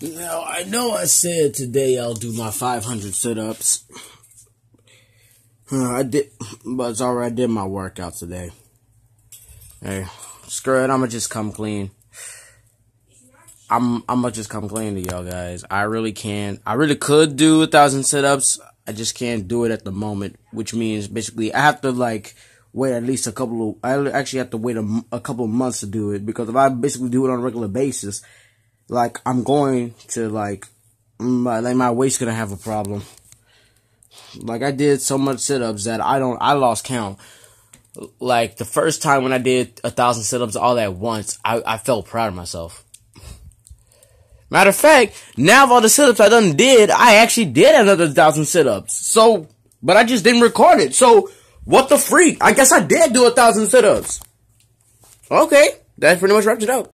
Now, I know I said today I'll do my 500 sit-ups. I did, but it's alright, I did my workout today. Hey, screw it, I'ma just come clean. I'm, I'ma just come clean to y'all guys. I really can't, I really could do a thousand sit-ups. I just can't do it at the moment, which means basically I have to like, wait at least a couple of, I actually have to wait a, a couple of months to do it because if I basically do it on a regular basis, like I'm going to like my like my waist gonna have a problem. Like I did so much sit ups that I don't I lost count. Like the first time when I did a thousand sit ups all at once, I, I felt proud of myself. Matter of fact, now of all the sit ups I done did, I actually did another thousand sit ups. So but I just didn't record it. So what the freak? I guess I did do a thousand sit ups. Okay, that pretty much wraps it up.